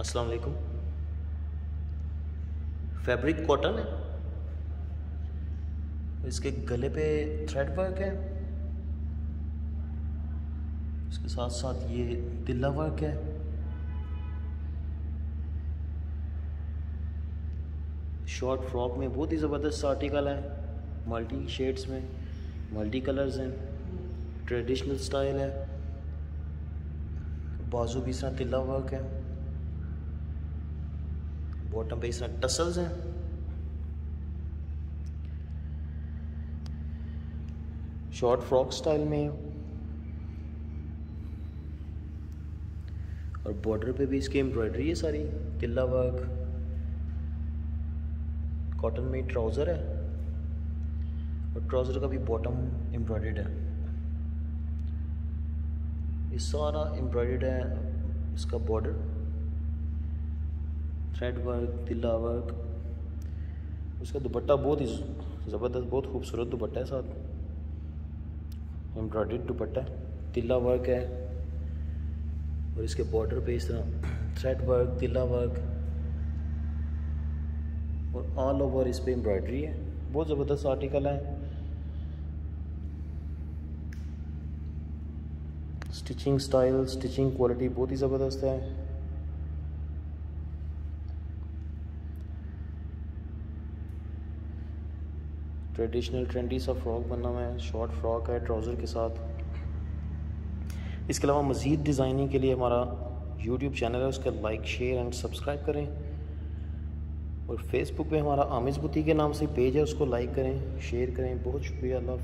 अस्सलाम वालेकुम। Fabric cotton है। इसके गले पे थ्रेड वर्क है। इसके साथ साथ ये तिल्ला वर्क है। शॉर्ट फ्रॉक में बहुत ही ज़बरदस्त आर्टिकल है। मल्टी शेड्स में मल्टी कलर्स हैं। ट्रेडिशनल स्टाइल है। बाजू भी तरह तिल्ला वर्क है। बॉटम पे इस तरह टसल्स हैं। शॉर्ट फ्रॉक स्टाइल में। और बॉर्डर पे भी इसकी एम्ब्रॉयडरी है सारी। तिल्ला वर्क। कॉटन में ट्राउज़र है। और ट्राउज़र का भी बॉटम एम्ब्रॉयड है। ये सारा एम्ब्रॉयड है इसका बॉर्डर थ्रेड वर्क तिल्ला वर्क उसका दुपट्टा बहुत ही ज़बरदस्त, बहुत खूबसूरत दुपट्टा है साथ। एम्ब्रॉयड दुपट्टा तिल्ला वर्क है। और इसके बॉर्डर पे इस तरह थ्रेड वर्क तिल्ला वर्क और ऑल ओवर इस पर एम्ब्रॉयडरी है। बहुत ज़बरदस्त आर्टिकल है। स्टिचिंग स्टाइल स्टिचिंग क्वालिटी बहुत ही ज़बरदस्त है। ट्रेडिशनल ट्रेंडी सा फ्रॉक बना हुआ है शॉर्ट फ्रॉक है, ट्राउज़र के साथ। इसके अलावा मज़ीद डिज़ाइनिंग के लिए हमारा यूट्यूब चैनल है, उसका लाइक शेयर एंड सब्सक्राइब करें। और फेसबुक पे हमारा आमिज़ बुती के नाम से पेज है, उसको लाइक करें शेयर करें। बहुत शुक्रिया, अल्लाह